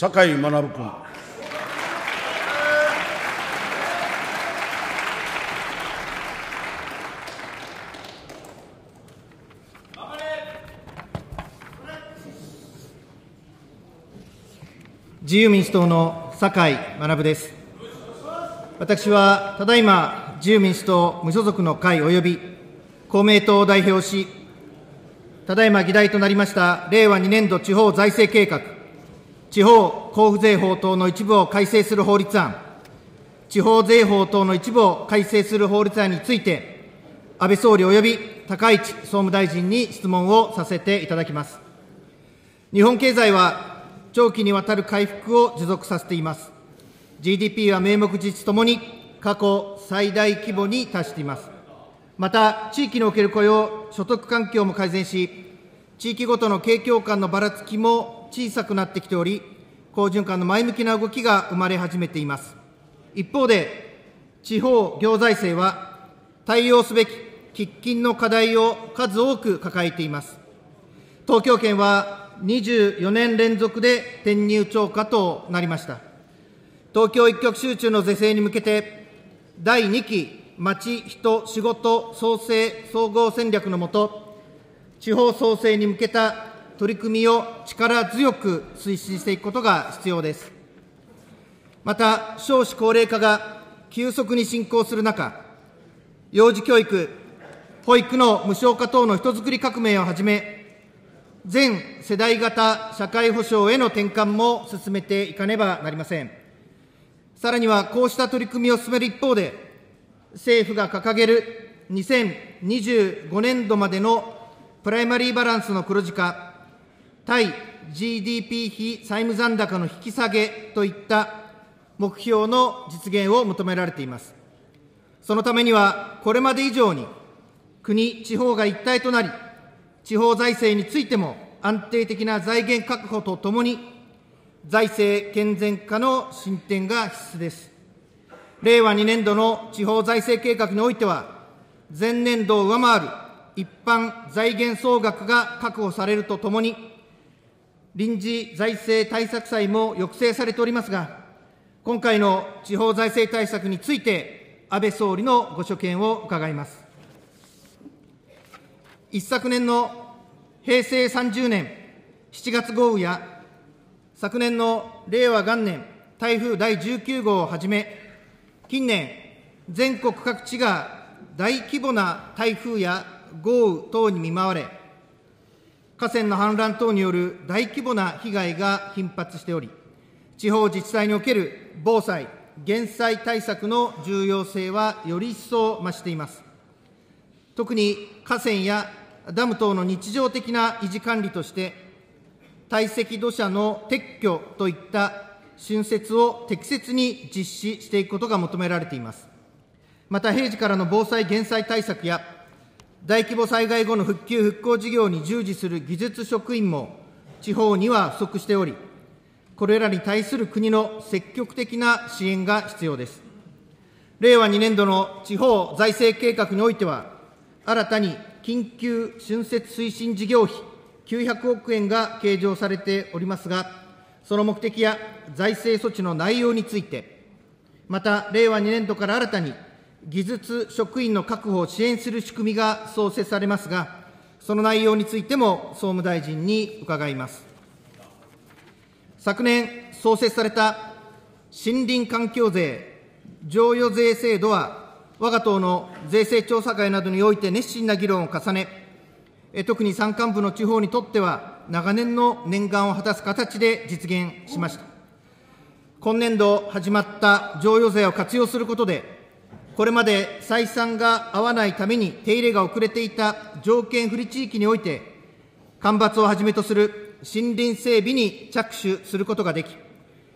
酒井学君。自由民主党の酒井学です。私はただいま自由民主党無所属の会及び公明党を代表し、ただいま議題となりました令和2年度地方財政計画、地方交付税法等の一部を改正する法律案、地方税法等の一部を改正する法律案について、安倍総理及び高市総務大臣に質問をさせていただきます。日本経済は長期にわたる回復を持続させています。GDP は名目実ともに過去最大規模に達しています。また、地域における雇用、所得環境も改善し、地域ごとの景況感のばらつきも小さくなってきており、好循環の前向きな動きが生まれ始めています。一方で、地方行財政は対応すべき喫緊の課題を数多く抱えています。東京圏は24年連続で転入超過となりました。東京一極集中の是正に向けて、第2期町、人、仕事創生総合戦略のもと、地方創生に向けた取り組みを力強く推進していくことが必要です。また、少子高齢化が急速に進行する中、幼児教育、保育の無償化等の人づくり革命をはじめ、全世代型社会保障への転換も進めていかねばなりません。さらにはこうした取り組みを進める一方で、政府が掲げる2025年度までのプライマリーバランスの黒字化、対 GDP 比債務残高の引き下げといった目標の実現を求められています。そのためには、これまで以上に国、地方が一体となり、地方財政についても安定的な財源確保とともに、財政健全化の進展が必須です。令和2年度の地方財政計画においては、前年度を上回る一般財源総額が確保されるとともに、臨時財政対策債も抑制されておりますが、今回の地方財政対策について、安倍総理のご所見を伺います。一昨年の平成30年7月豪雨や、昨年の令和元年台風第19号をはじめ、近年、全国各地が大規模な台風や豪雨等に見舞われ、河川の氾濫等による大規模な被害が頻発しており、地方自治体における防災・減災対策の重要性はより一層増しています。特に河川やダム等の日常的な維持管理として、堆積土砂の撤去といった浚渫を適切に実施していくことが求められています。また平時からの防災・減災対策や、大規模災害後の復旧・復興事業に従事する技術職員も地方には不足しており、これらに対する国の積極的な支援が必要です。令和2年度の地方財政計画においては、新たに緊急浚渫推進事業費900億円が計上されておりますが、その目的や財政措置の内容について、また令和2年度から新たに技術職員の確保を支援する仕組みが創設されますが、その内容についても総務大臣に伺います。昨年創設された森林環境税譲与税制度は、我が党の税制調査会などにおいて熱心な議論を重ね、特に山間部の地方にとっては、長年の念願を果たす形で実現しました。今年度始まった譲与税を活用することで、これまで採算が合わないために手入れが遅れていた条件不利地域において、干ばつをはじめとする森林整備に着手することができ、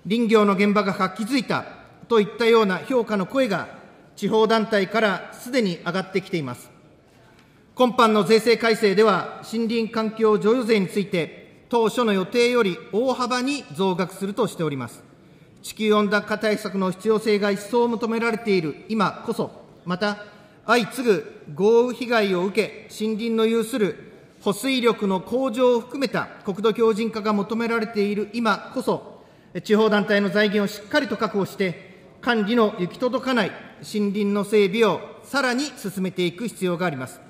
林業の現場が活気づいたといったような評価の声が、地方団体からすでに上がってきています。今般の税制改正では、森林環境譲与税について、当初の予定より大幅に増額するとしております。地球温暖化対策の必要性が一層求められている今こそ、また、相次ぐ豪雨被害を受け、森林の有する保水力の向上を含めた国土強靭化が求められている今こそ、地方団体の財源をしっかりと確保して、管理の行き届かない森林の整備をさらに進めていく必要があります。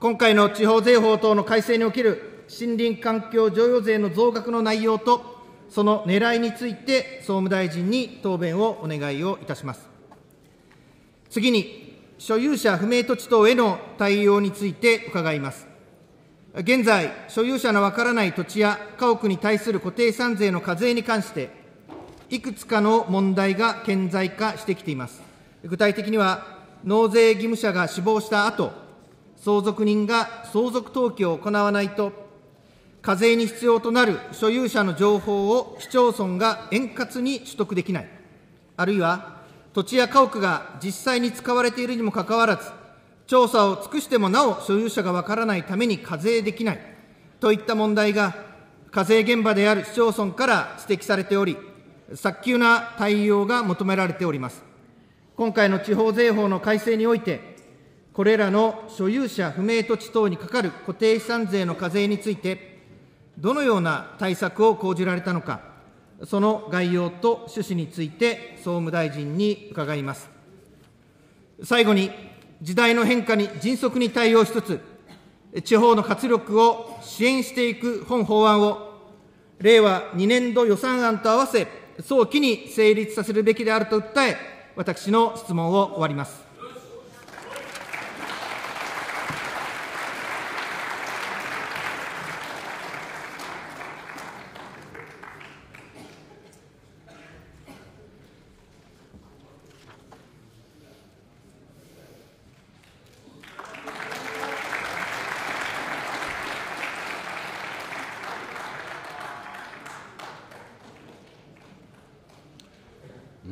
今回の地方税法等の改正における森林環境譲与税の増額の内容と、その狙いについて、総務大臣に答弁をお願いをいたします。次に、所有者不明土地等への対応について伺います。現在、所有者のわからない土地や家屋に対する固定資産税の課税に関して、いくつかの問題が顕在化してきています。具体的には、納税義務者が死亡した後、相続人が相続登記を行わないと、課税に必要となる所有者の情報を市町村が円滑に取得できない、あるいは土地や家屋が実際に使われているにもかかわらず、調査を尽くしてもなお所有者がわからないために課税できないといった問題が、課税現場である市町村から指摘されており、早急な対応が求められております。今回の地方税法の改正において、これらの所有者不明土地等にかかる固定資産税の課税について、どのような対策を講じられたのか、その概要と趣旨について総務大臣に伺います。最後に、時代の変化に迅速に対応しつつ、地方の活力を支援していく本法案を、令和2年度予算案と合わせ、早期に成立させるべきであると訴え、私の質問を終わります。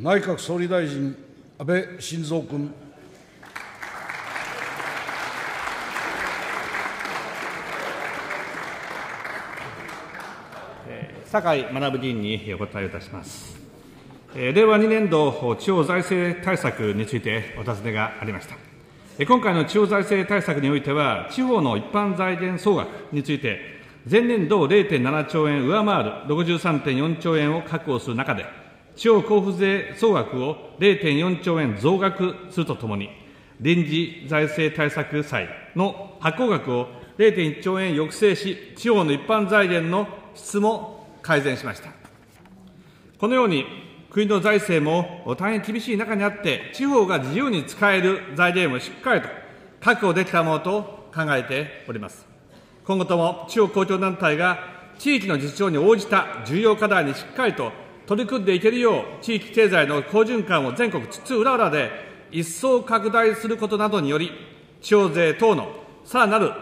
内閣総理大臣、安倍晋三君。酒井学議員にお答えをいたします。令和2年度地方財政対策についてお尋ねがありました。今回の地方財政対策においては、地方の一般財源総額について、前年度を0.7兆円上回る63.4兆円を確保する中で、地方交付税総額を0.4兆円増額するとともに、臨時財政対策債の発行額を0.1兆円抑制し、地方の一般財源の質も改善しました。このように、国の財政も大変厳しい中にあって、地方が自由に使える財源をしっかりと確保できたものと考えております。今後とも地方公共団体が地域の実情に応じた重要課題にしっかりと取り組んでいけるよう、地域経済の好循環を全国津々浦々で一層拡大することなどにより、地方税等のさらなる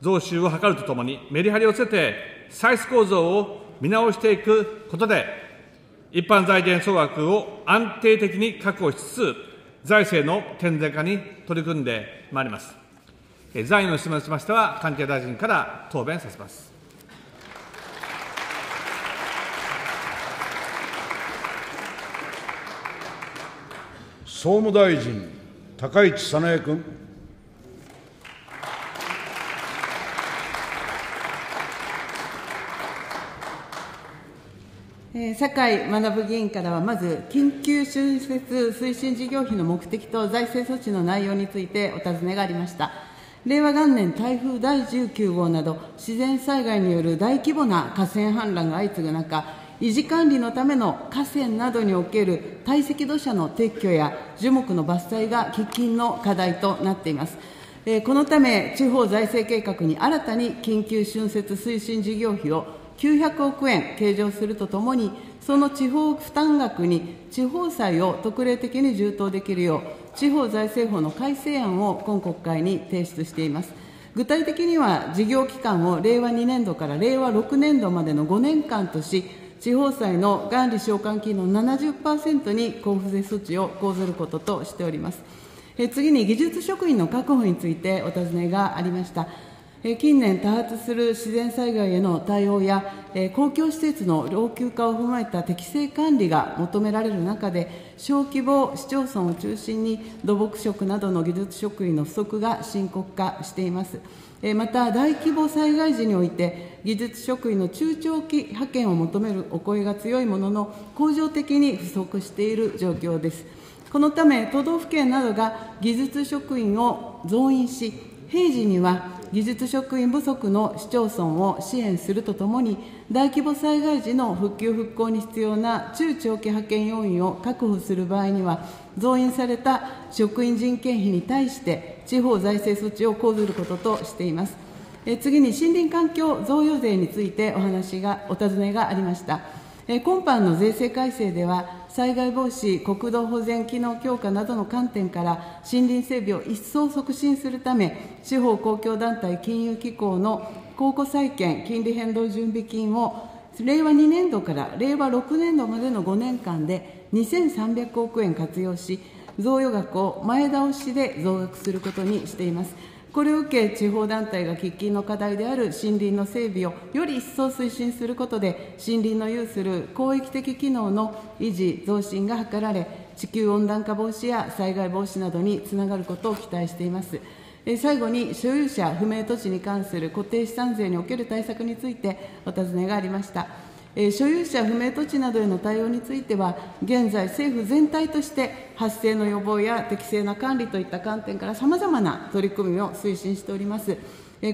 増収を図るとともに、メリハリをつけて、歳出構造を見直していくことで、一般財源総額を安定的に確保しつつ、財政の健全化に取り組んでまいります。財務の質問にしましては、関係大臣から答弁させます。総務大臣、高市早苗君。酒井学議員からは、まず、緊急春節推進事業費の目的と財政措置の内容についてお尋ねがありました。令和元年台風第19号など、自然災害による大規模な河川氾濫が相次ぐ中、維持管理のための河川などにおける堆積土砂の撤去や樹木の伐採が喫緊の課題となっています。えこのため、地方財政計画に新たに緊急春節推進事業費を900億円計上するとともに、その地方負担額に地方債を特例的に充当できるよう、地方財政法の改正案を今国会に提出しています。具体的には、事業期間を令和2年度から令和6年度までの5年間とし、地方債の元利償還金の70%に交付税措置を講ずることとしております。次に技術職員の確保についてお尋ねがありました。近年多発する自然災害への対応や、公共施設の老朽化を踏まえた適正管理が求められる中で、小規模市町村を中心に土木職などの技術職員の不足が深刻化しています。また、大規模災害時において、技術職員の中長期派遣を求めるお声が強いものの、恒常的に不足している状況です。このため、都道府県などが技術職員を増員し、平時には技術職員不足の市町村を支援するとともに、大規模災害時の復旧・復興に必要な中長期派遣要員を確保する場合には、増員された職員人件費に対して、地方財政措置を講ずることとしています。え次に森林環境贈与税についてお話が、お尋ねがありました。え今般の税制改正では、災害防止、国土保全機能強化などの観点から、森林整備を一層促進するため、地方公共団体金融機構の公庫債券金利変動準備金を、令和2年度から令和6年度までの5年間で2300億円活用し、贈与額を前倒しで増額することにしています。これを受け、地方団体が喫緊の課題である森林の整備をより一層推進することで、森林の有する広域的機能の維持、増進が図られ、地球温暖化防止や災害防止などにつながることを期待しています。最後に、所有者不明土地に関する固定資産税における対策についてお尋ねがありました。所有者不明土地などへの対応については、現在、政府全体として発生の予防や適正な管理といった観点から、さまざまな取り組みを推進しております。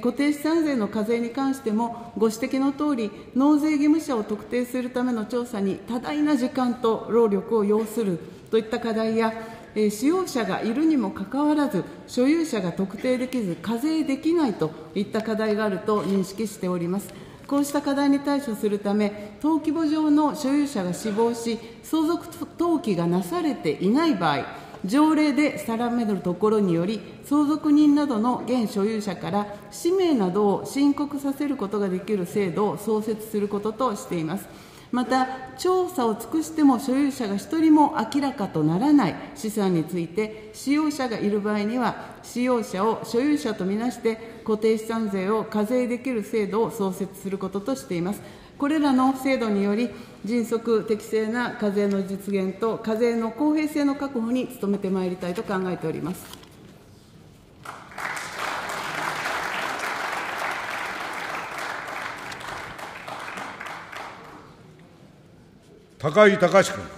固定資産税の課税に関しても、ご指摘のとおり、納税義務者を特定するための調査に多大な時間と労力を要するといった課題や、使用者がいるにもかかわらず、所有者が特定できず、課税できないといった課題があると認識しております。こうした課題に対処するため、登記簿上の所有者が死亡し、相続登記がなされていない場合、条例で定めるところにより、相続人などの現所有者から氏名などを申告させることができる制度を創設することとしています。また、調査を尽くしても所有者が一人も明らかとならない資産について、使用者がいる場合には、使用者を所有者とみなして、固定資産税を課税できる制度を創設することとしています。これらの制度により、迅速、適正な課税の実現と課税の公平性の確保に努めてまいりたいと考えております。高井隆君。